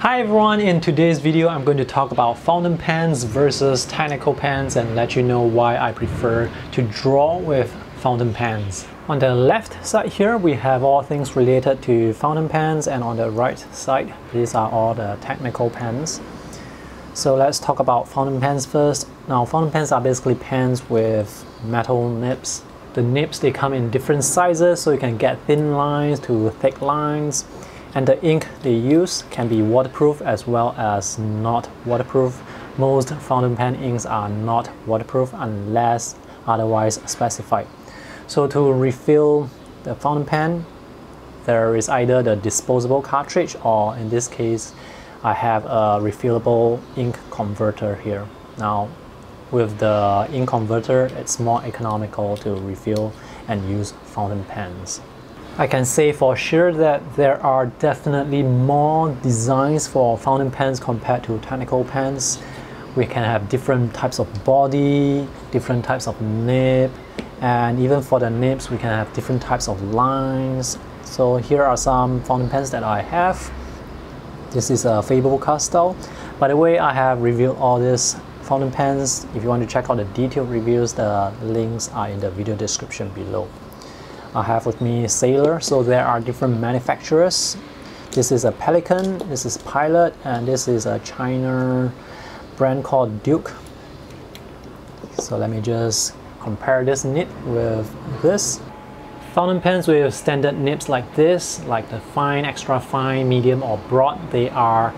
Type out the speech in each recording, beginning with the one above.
Hi everyone, in today's video I'm going to talk about fountain pens versus technical pens and let you know why I prefer to draw with fountain pens. On the left side here we have all things related to fountain pens and on the right side these are all the technical pens. So let's talk about fountain pens first. Now fountain pens are basically pens with metal nibs. The nibs they come in different sizes so you can get thin lines to thick lines and the ink they use can be waterproof as well as not waterproof. Most fountain pen inks are not waterproof unless otherwise specified. So to refill the fountain pen, there is either the disposable cartridge or in this case, I have a refillable ink converter here. Now, with the ink converter, it's more economical to refill and use fountain pens. I can say for sure that there are definitely more designs for fountain pens compared to technical pens. We can have different types of body, different types of nib, and even for the nibs we can have different types of lines. So here are some fountain pens that I have. This is a Faber-Castell. By the way, I have reviewed all these fountain pens. If you want to check out the detailed reviews, the links are in the video description below. I have with me Sailor. So there are different manufacturers. This is a Pelikan, this is Pilot, and this is a China brand called Duke. So let me just compare this nib with this. Fountain pens with standard nibs like this, like the fine, extra fine, medium or broad, they are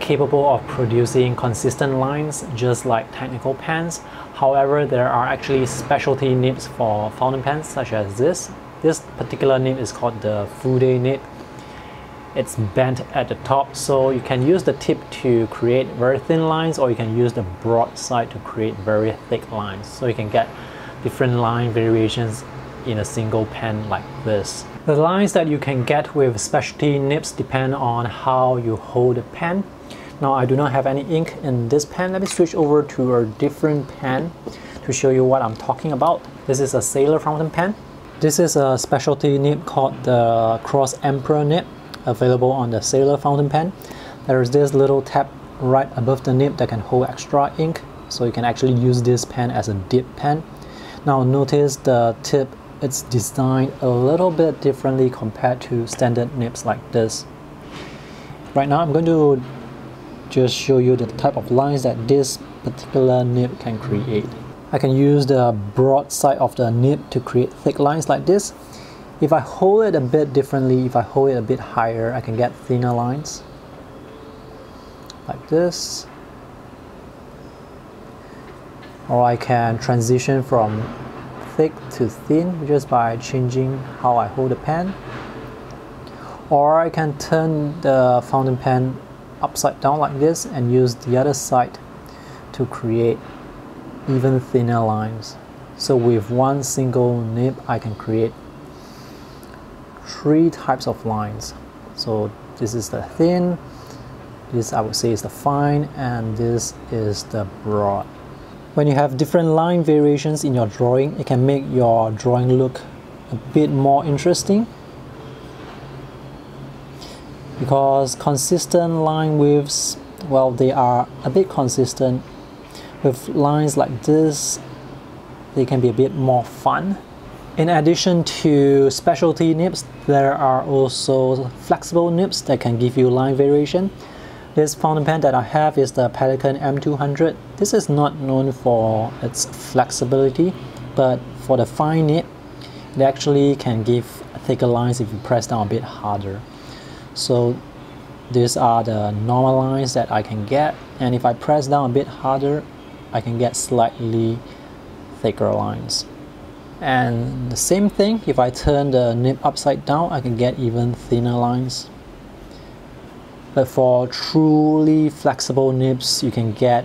capable of producing consistent lines just like technical pens. However, there are actually specialty nibs for fountain pens such as this. This particular nib is called the Fude nib. It's bent at the top, so you can use the tip to create very thin lines or you can use the broad side to create very thick lines. So you can get different line variations in a single pen like this. The lines that you can get with specialty nibs depend on how you hold the pen. Now I do not have any ink in this pen. Let me switch over to a different pen to show you what I'm talking about. This is a Sailor fountain pen. This is a specialty nib called the Cross Emperor nib, available on the Sailor fountain pen. There is this little tab right above the nib that can hold extra ink, so you can actually use this pen as a dip pen. Now notice the tip, it's designed a little bit differently compared to standard nibs like this. Right now I'm going to just show you the type of lines that this particular nib can create. I can use the broad side of the nib to create thick lines like this. If I hold it a bit differently, if I hold it a bit higher, I can get thinner lines like this. Or I can transition from thick to thin just by changing how I hold the pen. Or I can turn the fountain pen upside down like this and use the other side to create even thinner lines. So with one single nib, I can create three types of lines. So this is the thin, this I would say is the fine, and this is the broad. When you have different line variations in your drawing, it can make your drawing look a bit more interesting because consistent line widths, well, they are a bit consistent with lines like this, they can be a bit more fun. In addition to specialty nibs, there are also flexible nibs that can give you line variation. This fountain pen that I have is the Pelikan M200. This is not known for its flexibility, but for the fine nib, it actually can give thicker lines if you press down a bit harder. So these are the normal lines that I can get, and if I press down a bit harder, I can get slightly thicker lines. And the same thing, if I turn the nib upside down, I can get even thinner lines. But for truly flexible nibs, you can get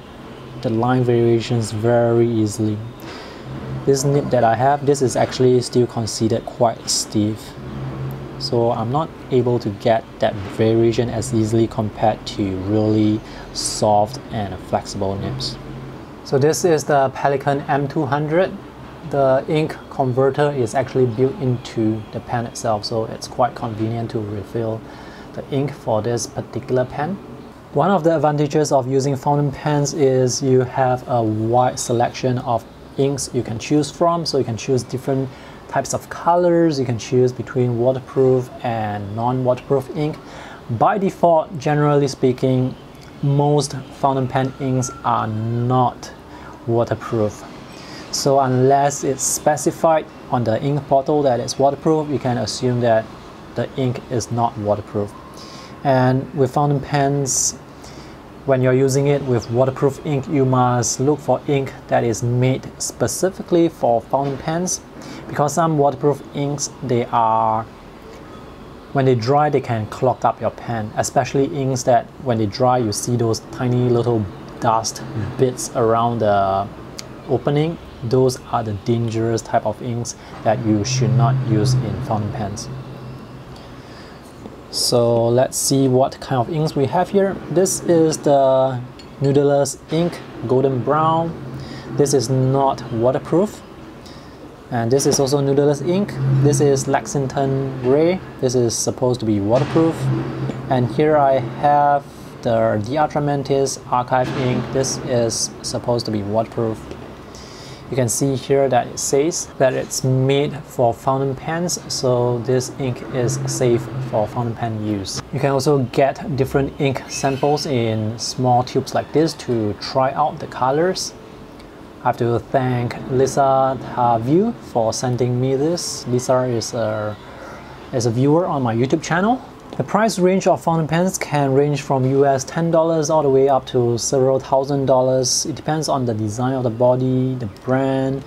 the line variations very easily. This nib that I have, this is actually still considered quite stiff. So I'm not able to get that variation as easily compared to really soft and flexible nibs. So this is the Pelikan M200. The ink converter is actually built into the pen itself, so it's quite convenient to refill the ink for this particular pen. One of the advantages of using fountain pens is you have a wide selection of inks you can choose from. So you can choose different types of colors. You can choose between waterproof and non-waterproof ink. By default, generally speaking, most fountain pen inks are not waterproof. So unless it's specified on the ink bottle that it's waterproof, you can assume that the ink is not waterproof. And with fountain pens, when you're using it with waterproof ink, you must look for ink that is made specifically for fountain pens because some waterproof inks, they are, when they dry, they can clog up your pen, especially inks that when they dry, you see those tiny little dust mm. bits around the opening. Those are the dangerous type of inks that you should not use in fountain pens. So let's see what kind of inks we have here. This is the Noodler's ink, golden brown. This is not waterproof. And this is also Noodler's ink. This is Lexington gray. This is supposed to be waterproof. And here I have the De Atramentis archive ink. This is supposed to be waterproof. You can see here that it says that it's made for fountain pens, so this ink is safe for fountain pen use. You can also get different ink samples in small tubes like this to try out the colors. I have to thank Lisa Tavu for sending me this. Lisa is a, is a viewer on my YouTube channel the price range of fountain pens can range from US $10 all the way up to several thousand dollars. It depends on the design of the body, the brand,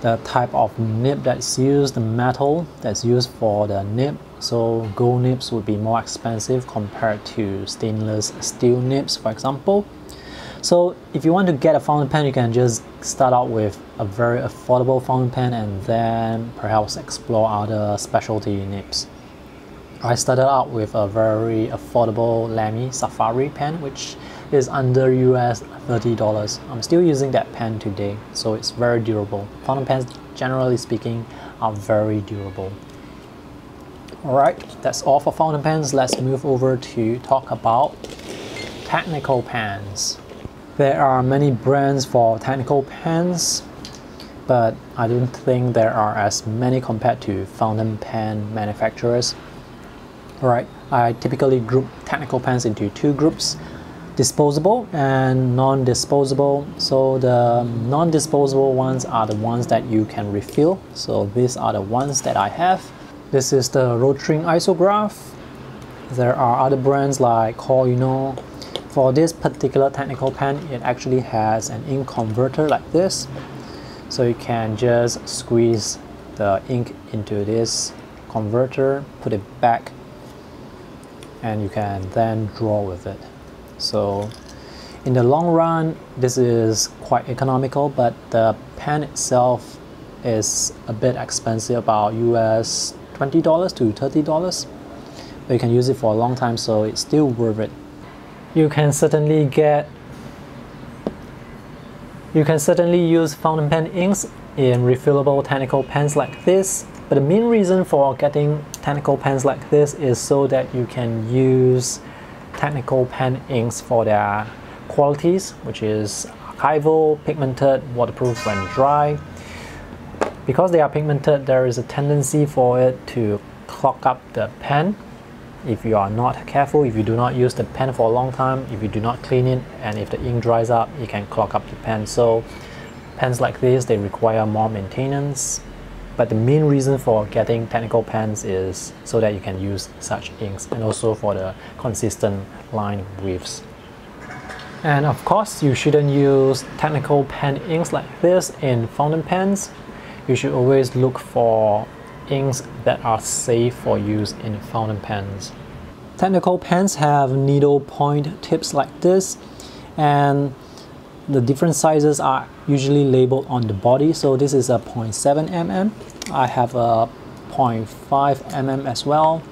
the type of nib that's used, the metal that's used for the nib. So gold nibs would be more expensive compared to stainless steel nibs, for example. So if you want to get a fountain pen, you can just start out with a very affordable fountain pen and then perhaps explore other specialty nibs. I started out with a very affordable Lamy Safari pen which is under US $30. I'm still using that pen today so it's very durable. Fountain pens generally speaking are very durable. Alright, that's all for fountain pens. Let's move over to talk about technical pens. There are many brands for technical pens but I don't think there are as many compared to fountain pen manufacturers. Alright, I typically group technical pens into two groups, disposable and non-disposable. So the non-disposable ones are the ones that you can refill. So these are the ones that I have. This is the Rotring Isograph. There are other brands like Koh-i-Noor. For this particular technical pen, it actually has an ink converter like this. So you can just squeeze the ink into this converter, put it back and you can then draw with it. So in the long run, this is quite economical, but the pen itself is a bit expensive, about US $20 to $30. But you can use it for a long time, so it's still worth it. You can certainly get you can certainly use fountain pen inks in refillable technical pens like this but the main reason for getting technical pens like this is so that you can use technical pen inks for their qualities, which is archival, pigmented, waterproof when dry. Because they are pigmented, there is a tendency for it to clog up the pen if you are not careful, if you do not use the pen for a long time, if you do not clean it, and if the ink dries up, it can clog up the pen. So pens like this, they require more maintenance but the main reason for getting technical pens is so that you can use such inks and also for the consistent line widths. And of course, you shouldn't use technical pen inks like this in fountain pens. You should always look for inks that are safe for use in fountain pens. Technical pens have needle point tips like this and the different sizes are usually labeled on the body. So this is a 0.7 mm I have a 0.5 mm as well.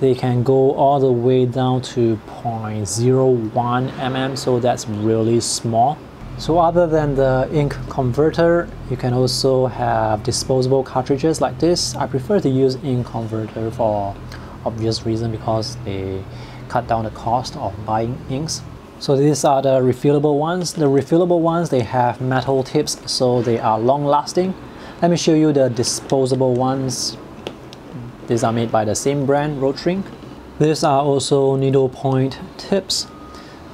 They can go all the way down to 0.01 mm so that's really small so other than the ink converter you can also have disposable cartridges like this I prefer to use ink converter for obvious reason because they cut down the cost of buying inks. So these are the refillable ones. The refillable ones, they have metal tips, so they are long lasting. Let me show you the disposable ones. These are made by the same brand, Rotring. These are also needle point tips.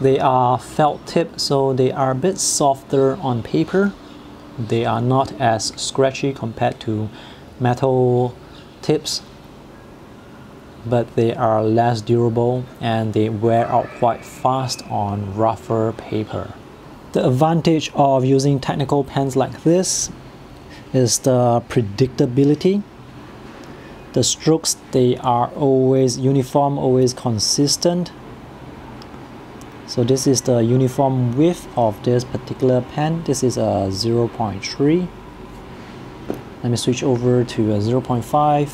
They are felt tip, so they are a bit softer on paper. They are not as scratchy compared to metal tips but they are less durable and they wear out quite fast on rougher paper. The advantage of using technical pens like this is the predictability. The strokes, they are always uniform, always consistent. So this is the uniform width of this particular pen. This is a 0.3. Let me switch over to a 0.5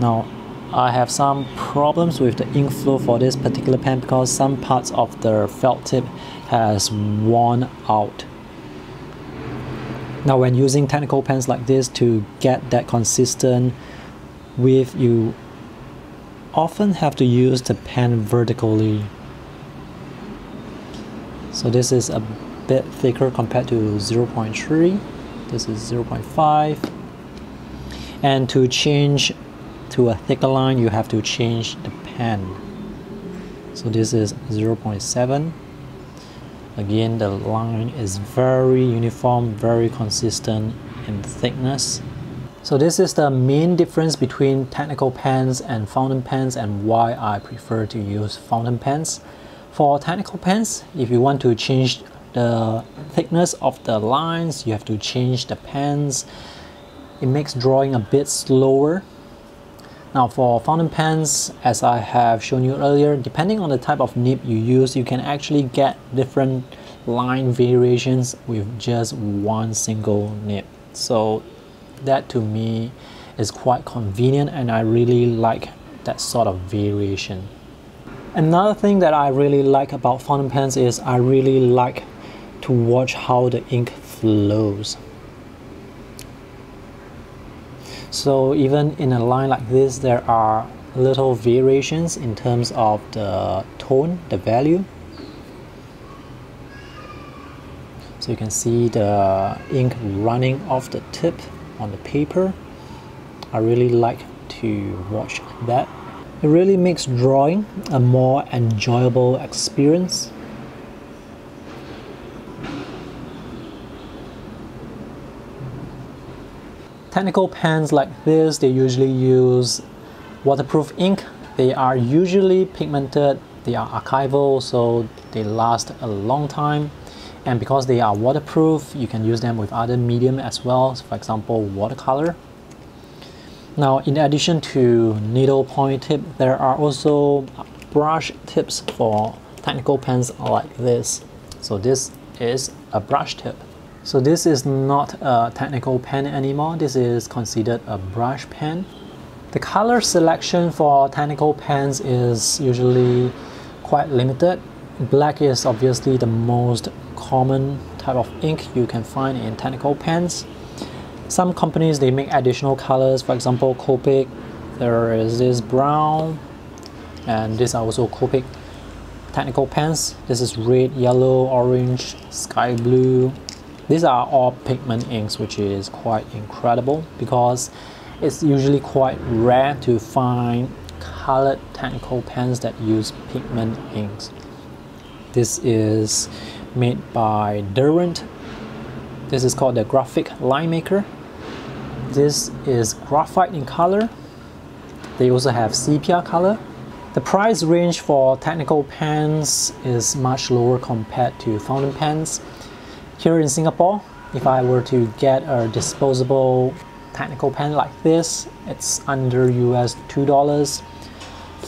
Now, I have some problems with the ink flow for this particular pen because some parts of the felt tip has worn out. Now when using technical pens like this to get that consistent width, you often have to use the pen vertically. So this is a bit thicker compared to 0.3. This is 0.5. And to change to a thicker line you have to change the pen so this is 0.7 again the line is very uniform very consistent in thickness so this is the main difference between technical pens and fountain pens and why I prefer to use fountain pens. For technical pens if you want to change the thickness of the lines you have to change the pens. It makes drawing a bit slower. Now for fountain pens, as I have shown you earlier, depending on the type of nib you use, you can actually get different line variations with just one single nib. So that to me is quite convenient and I really like that sort of variation. Another thing that I really like about fountain pens is I really like to watch how the ink flows. So even in a line like this, there are little variations in terms of the tone, the value. So you can see the ink running off the tip on the paper. I really like to watch that. It really makes drawing a more enjoyable experience Technical pens like this, they usually use waterproof ink. They are usually pigmented, they are archival, so they last a long time. And because they are waterproof, you can use them with other medium as well, for example, watercolor. Now, in addition to needle point tip, there are also brush tips for technical pens like this. So this is a brush tip. So this is not a technical pen anymore, this is considered a brush pen. The color selection for technical pens is usually quite limited. Black is obviously the most common type of ink you can find in technical pens. Some companies they make additional colors, for example Copic, there is this brown and these are also Copic technical pens. This is red, yellow, orange, sky blue, these are all pigment inks, which is quite incredible because it's usually quite rare to find colored technical pens that use pigment inks. This is made by Derwent. This is called the Graphic Line Maker. This is graphite in color. They also have sepia color. The price range for technical pens is much lower compared to fountain pens. Here in Singapore, if I were to get a disposable technical pen like this, it's under US $2.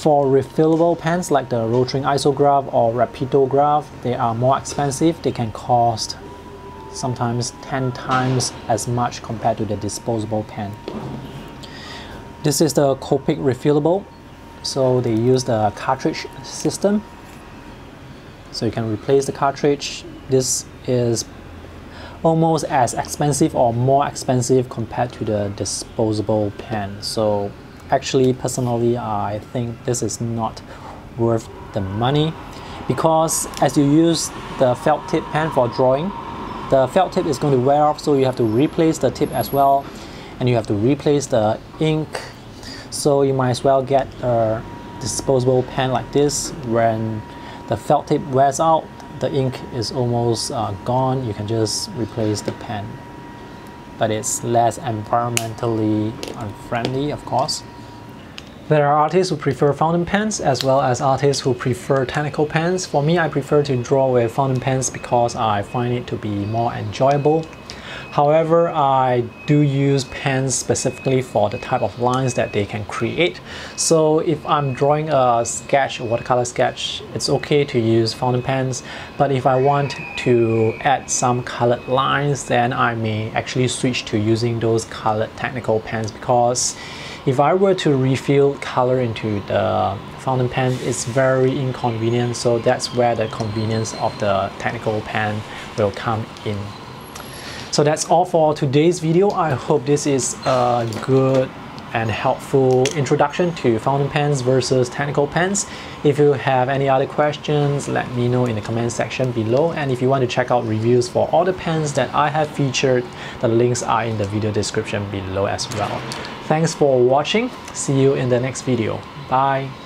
For refillable pens like the Rotring Isograph or Rapidograph, they are more expensive. They can cost sometimes 10 times as much compared to the disposable pen. This is the Copic refillable. So they use the cartridge system. So you can replace the cartridge. This is almost as expensive or more expensive compared to the disposable pen. So actually personally I think this is not worth the money because as you use the felt tip pen for drawing the felt tip is going to wear off so you have to replace the tip as well and you have to replace the ink. So you might as well get a disposable pen like this. When the felt tip wears out the ink is almost uh, gone. You can just replace the pen. But it's less environmentally unfriendly of course there are artists who prefer fountain pens as well as artists who prefer technical pens. For me, I prefer to draw with fountain pens because I find it to be more enjoyable. However, I do use pens specifically for the type of lines that they can create. So if I'm drawing a sketch, a watercolor sketch, it's okay to use fountain pens. But if I want to add some colored lines, then I may actually switch to using those colored technical pens because if I were to refill color into the fountain pen, it's very inconvenient. So that's where the convenience of the technical pen will come in. So that's all for today's video. I hope this is a good and helpful introduction to fountain pens versus technical pens. If you have any other questions, let me know in the comment section below. And if you want to check out reviews for all the pens that I have featured, the links are in the video description below as well. Thanks for watching. See you in the next video. Bye.